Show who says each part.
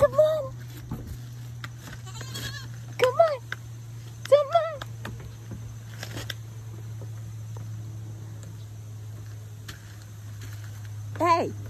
Speaker 1: Come on. Come on. Come on. Hey.